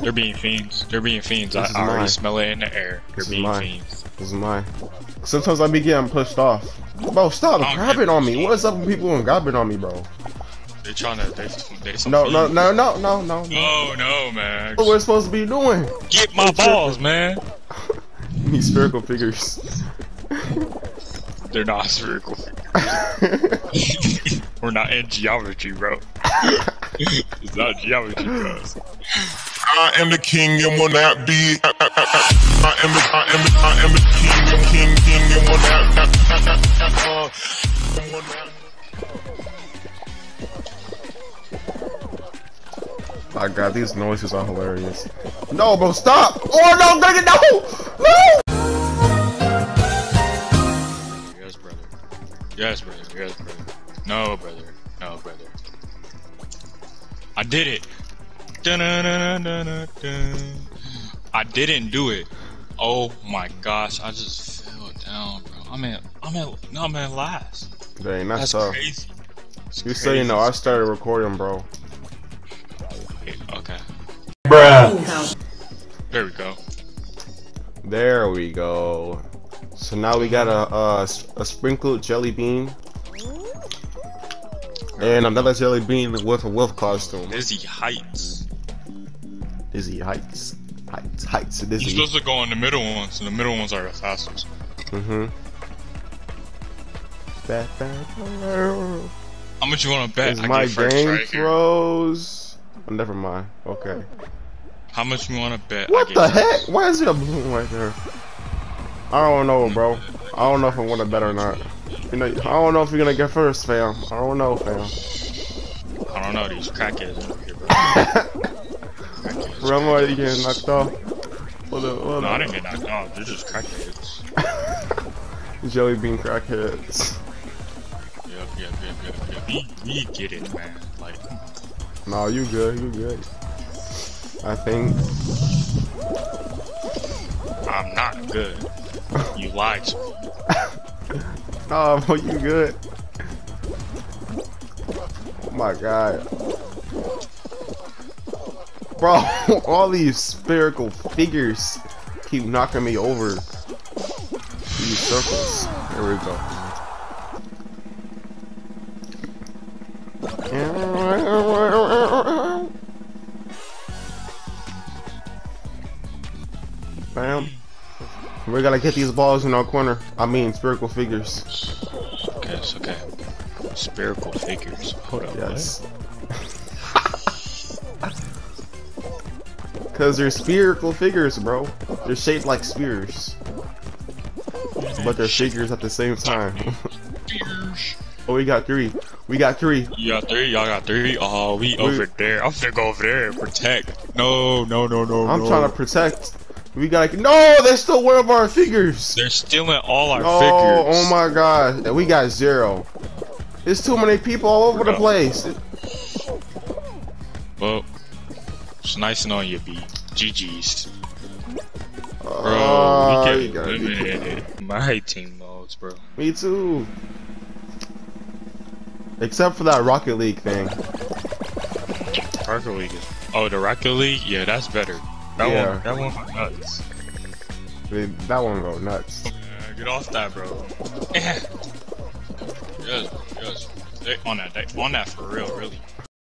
They're being fiends. They're being fiends. I, This I already mine. smell it in the air. They're This being mine. fiends. This is mine. Sometimes I be getting pushed off. Bro, stop I'm grabbing on me. What's up with people and grabbing on me, bro? They're trying to. They, they No, no, no, no, no, no. no. No, no, man. What we're supposed to be doing? Get my balls, man. These spherical figures. They're not spherical. We're not in geometry, bro. it's not geometry, bro. I am the king and will not be. I am the, I am the, I am the king and king, king and will not. Uh, will not- My god, these noises are hilarious. No, bro, stop! Oh no, nigga, no! No! Yes, brother. Yes, brother. Yes, brother. No, brother. No, brother. I did it. I didn't do it. Oh my gosh! I just fell down, bro. I'm in. I'm in. No, I'm in last. Dang, that's That's tough. crazy. It's You say you know, I started recording, bro. Okay. Bruh. There we go. There we go. So now we got a a, a sprinkled jelly bean. And another jelly bean with a wolf costume. Dizzy Heights. Dizzy heights. Heights, heights, You're dizzy. supposed to go on the middle ones, and the middle ones are the fastest. Mm-hmm. Bat, bat. How much you want to bet? Is I my game froze? Oh, never mind. Okay. How much you want to bet? What the first? heck? Why is it a balloon right there? I don't know, bro. I don't know if I want to bet or not. You know, I don't know if you're gonna get first, fam. I don't know, fam. I don't know these crackheads over here, bro. Bro, I'm already getting knocked off. Hold up, hold No, I didn't get knocked off. They're just crackheads. Jelly bean crackheads. Yep, yep, yep, yep, yep. We, we get it, man. Like, No, you good, you good. I think. I'm not good. You lied to me. Oh, you good. Oh my god. Bro, all these spherical figures keep knocking me over these circles. There we go. Bam. We gotta get these balls in our corner. I mean, spherical figures. Okay, it's okay. Spherical figures. Hold up. Yes. Cause they're spherical figures, bro. They're shaped like spheres. But they're figures at the same time. Oh, we got three. We got three. You got three. Y'all got three. Oh, we over there. I'm finna go over there and protect. No, no, no, no. I'm no. trying to protect. We gotta. No, they're still one of our figures. They're stealing all our Oh, figures. oh my god. We got zero. There's too many people all over the place. Well, it's nice knowing you, B. GG's. Bro, Uh, we you get gotta be- eliminated. I team modes, bro. Me too. Except for that Rocket League thing. Rocket League is. Oh, the Rocket League? Yeah, that's better. That Yeah. one, that one went nuts. They- That one go nuts. Yeah, get off that, bro. yes, yes. They on that, they on that for real, really.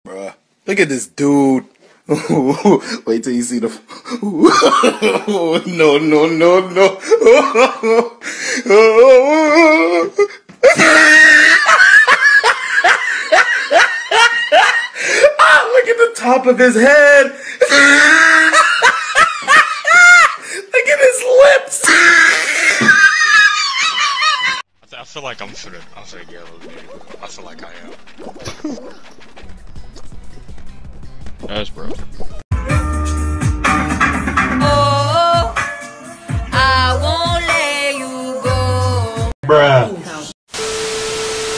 Bruh. Look at this dude. Wait till you see the. no, no, no, no. ah, look at the top of his head. look at his lips. I, feel like I'm finna, I'm finna get eliminated. I feel like I am. Yes, bro. Oh, I won't let you go. Bruh.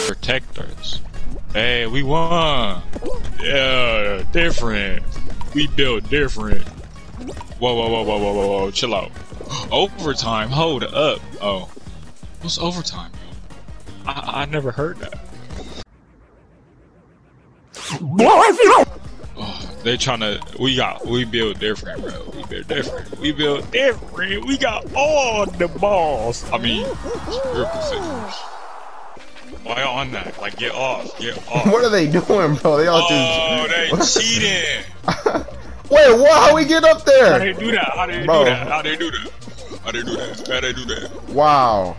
Protect us. Hey, we won. Yeah, different. We built different. Whoa, whoa, whoa, whoa, whoa, whoa, whoa. Chill out. Overtime. Hold up. Oh, what's overtime? I I never heard that. Oh, They trying to. We got. We build different, bro. We build different. We build different. We got all the balls. I mean. Why on that? Like, get off. Get off. What are they doing, bro? They all Oh, they cheating. Wait, what? How we get up How they there? do that? How they Bro. do that? How they do that? How they do that? How they do that? Wow.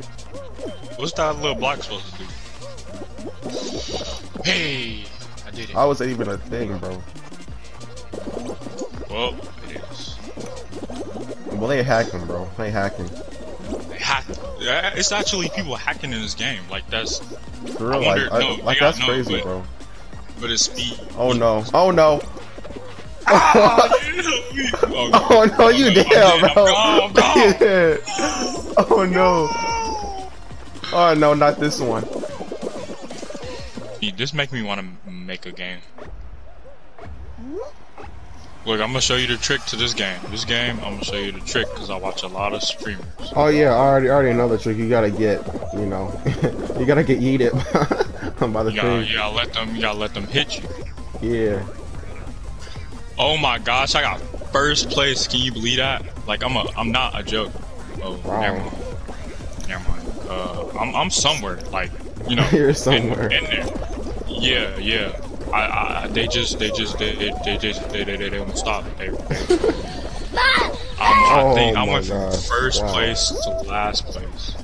What's that little block supposed to do? Hey, I did it. How was that even a thing, bro? Well, it is. Well, they hacking, bro. They hacking. They hack. It's actually people hacking in this game. Like that's, For real, wonder- like, I- no, like that's no, crazy, but- bro. but it's speed. Oh no. Oh no. oh, Oh no, you dead, dead, oh, bro. I'm gone, I'm gone. Oh no. Oh no, not this one. This make me want to make a game. Look, I'm gonna show you the trick to this game. This game, I'm gonna show you the trick because I watch a lot of streamers. Oh yeah, I already, I already know the trick. You gotta get, you know, you gotta get yeeted by the You gotta, thing. you gotta let them, you gotta let them hit you. Yeah. Oh my gosh, I got first place. Can you believe that? Like I'm a, I'm not a joke. Oh, Wow. never mind. Never mind. Uh, I'm, I'm somewhere. Like, you know, You're in- somewhere. in, there. Yeah, yeah. I, I, they just, they just, they, they, they just, they, they, they, they won't stop. They, they, I Oh think I my went from first wow. place to last place.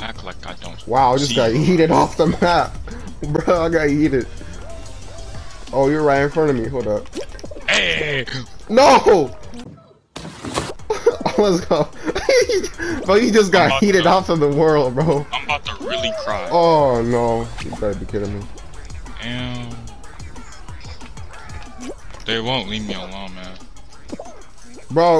Act like I don't. Wow, I just got you. yeeted off the map, bro. I got yeeted. Oh, you're right in front of me. Hold up. Hey, No. Let's go. bro, you just got about heated to- off of the world, bro. I'm about to really cry. Oh no. You better be kidding me. Damn. They won't leave me alone, man. Bro.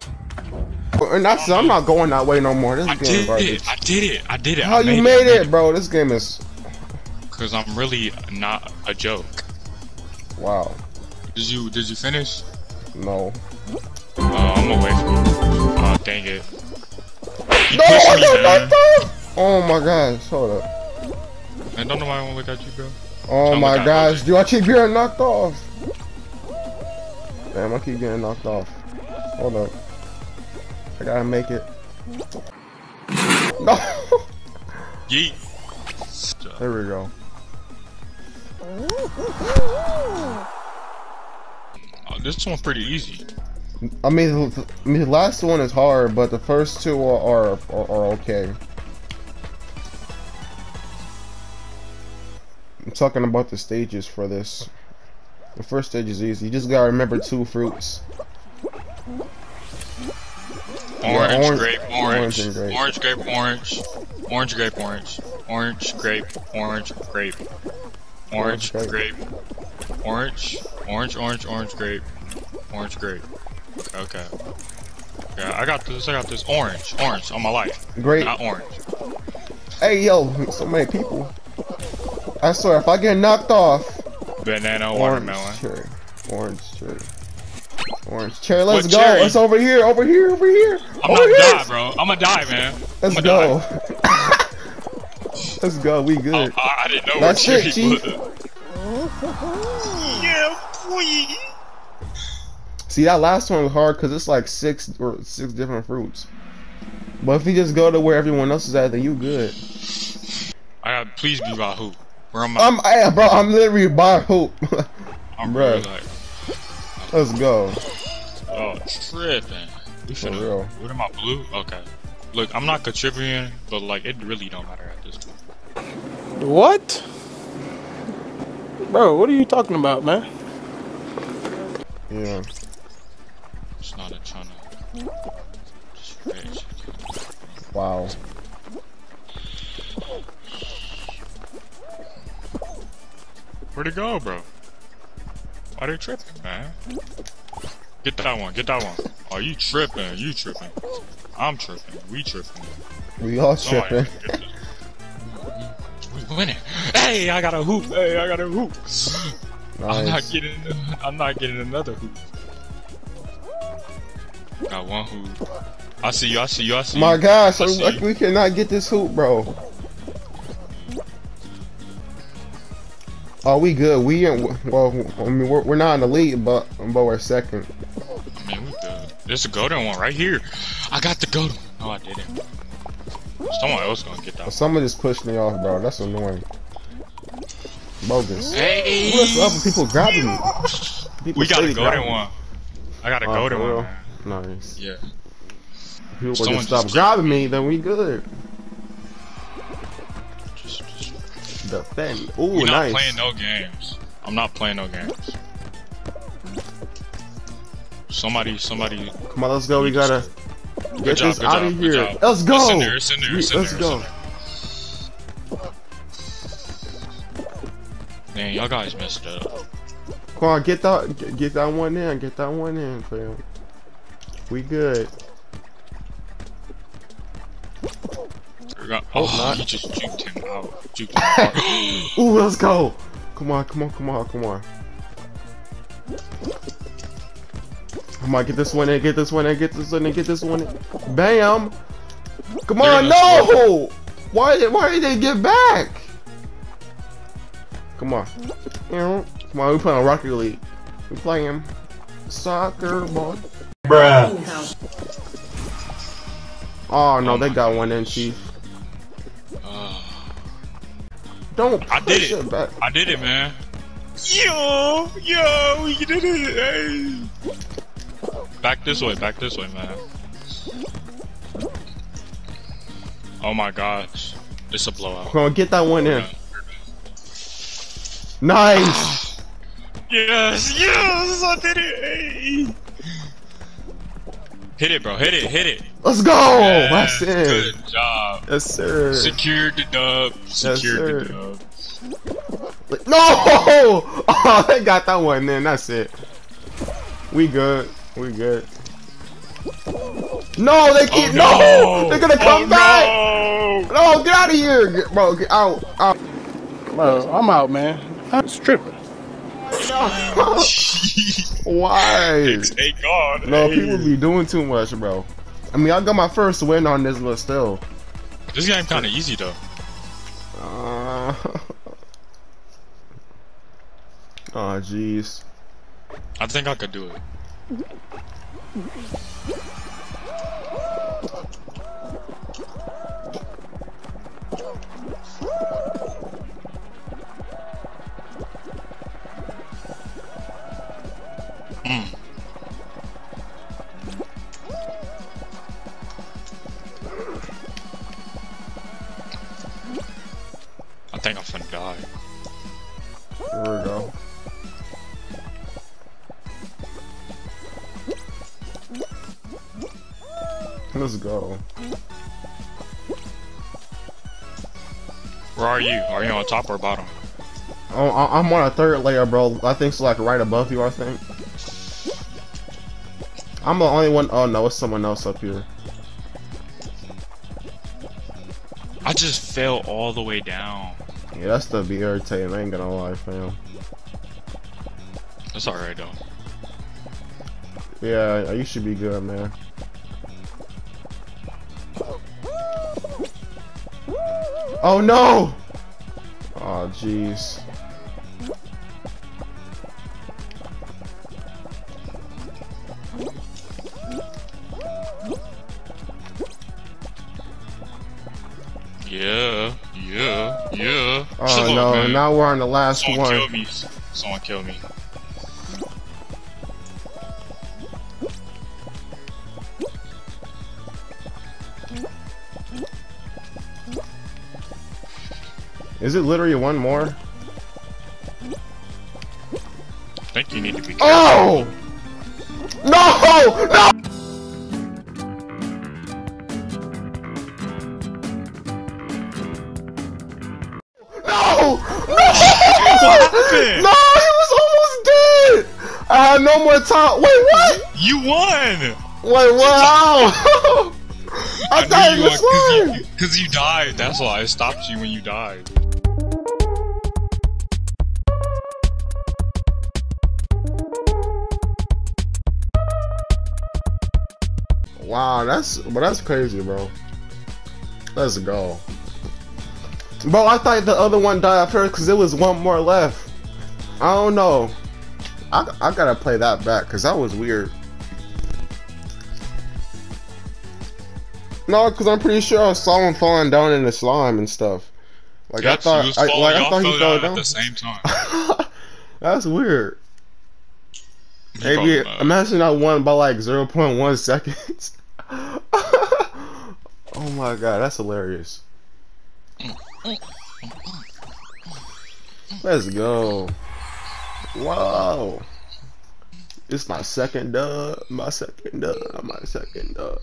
And that's, I'm not going that way no more. This I game did it. I did it. I did it. How I you made made I it, bro? This game is Cause I'm really not a joke. wow. Did you Did you finish? No. Uh, I'm away from you. Oh, dang it. You No, I me, got man. knocked. Oh my gosh, hold up. Man, don't know nobody want to look at you, bro. Oh Tell my gosh, do I keep getting knocked off? Damn, I keep getting knocked off. Hold up. I gotta make it. No! Yeet. there we go. Oh, this one's pretty easy. I mean, the, I mean, the last one is hard, but the first two are, are, are, are okay. Talking about the stages for this. The first stage is easy. You just gotta remember two fruits. Orange, orange- grape, orange orange. grape. Orange, grape, orange. Grape, orange. Orange, grape, orange, grape. Orange, grape. grape. Orange, orange, orange, orange, grape. Orange, grape. Okay. Yeah, I got this. I got this. Orange, orange on my life. Great. Not orange. Hey, yo, so many people. I swear, if I get knocked off, Banana, orange watermelon. cherry, orange cherry, orange cherry. Let's What go. cherry? It's over here, over here, over here, I'm over gonna here. die, bro. I'm gonna die, man. Let's I'ma go. Let's go. We Oh, good. I, I didn't know That's where it, cherry Chief. was. Yeah, boy. See, that last one was hard because it's like six or six different fruits. But if you just go to where everyone else is at, then you good. I got please be by who? Where am I? I'm, hey, bro. I'm literally by hope. I'm bruh. really like, Let's go. oh, tripping. We For real. What am I blue? Okay. Look, I'm not contributing, but like it really don't matter at this point. What? Bro, what are you talking about, man? Yeah. It's not a ton of just rich. Wow. Where'd it go, bro? Why they tripping, man? Get that one, get that one. Oh, you tripping, you tripping. I'm tripping, we tripping. We all tripping. We winning. Hey, I got a hoop. Hey, I got a hoop. I'm not getting. I'm not getting another hoop. Got one hoop. I see you. I see you. I see you. My gosh, I see like, you. we cannot get this hoop, bro. Oh, we good. We in, well, I mean, we're, we're not in the lead, but but we're second. I mean, we good. There's a golden one right here. I got the golden. No, I didn't. Someone else gonna get that. Someone just pushed me off, bro. That's annoying. Bogus. Hey, What's up people grabbing me? People we got a golden one. I got a Oh, golden one. Nice. Yeah. People just stop just- grabbing me, then we good. Defend. Ooh, we're not playing no games. I'm not playing no games. Somebody, somebody. Come on, let's go. We gotta Good get job, this out job, of here. Let's go. It's in there, it's in there, it's in Let's there, go. Man, y'all guys messed up. Come on, get that, get- get that one in. Get that one in, fam. We good. Oh, Hope not. he just juked him out. Juked him out. Ooh, let's go. Come on, come on, come on, come on. Come on, get this one in, get this one in, get this one in, get this one in. Bam! Come on, gonna no! Why, did- why did they get back? Come on. You know, Come on, we playing Rocket League. We playing soccer ball. Oh no, Oh they got one in, Chief. Don't I did push it. back. I did it, man. Yo, yo, you did it. Hey. Back this way, back this way, man. Oh my gosh. It's a blowout. Come on, get that one in. Nice! Yes, yes, I did it. Hey. Hit it, bro. Hit it, hit it. Let's go! Yeah, That's it. Good job. Yes, sir. Secured the dub. Secured the dub. No! Oh, they got that one in. That's it. We good. We good. No, they keep. Oh, no! They're gonna come oh, back! No. No, get out of here! Get, bro, get out. out. Bro, I'm out, man. I'm tripping. Why? Hey, God. No, hey. people be doing too much, bro. I mean, I got my first win on this list still. This game kind of easy though. Uh, oh, jeez. I think I could do it. Let's go. Where are you? Are you on top or bottom? Oh, I- I'm on a third layer, bro. I think it's like right above you. I think. I'm the only one. Oh no, it's someone else up here. I just fell all the way down. Yeah, that's the be irritating. I ain't gonna lie, fam. That's alright though. Yeah, you should be good, man. Oh no! Oh jeez. Yeah, yeah, yeah. Oh no! man. Now we're on the last Someone one. kill me. Someone kill me. Is it literally one more? I think you need to be careful. Oh! No! No! No! No! happened? No, he was almost dead! I had no more time. Wait, what? You won! Wait, what? How? I, thought he was you. Because you, died. That's why I stopped you when you died. Wow, that's but that's crazy, bro. Let's go. Bro, I thought the other one died first because there was one more left. I don't know. I, I gotta play that back because that was weird. No, because I'm pretty sure I saw him falling down in the slime and stuff. Like I thought, I, like I thought he fell down down. at the same time. That's weird. Maybe imagine I won by like 0.1 seconds. Oh my god, that's hilarious. Let's go. Wow. It's my second dub. My second dub. My second dub.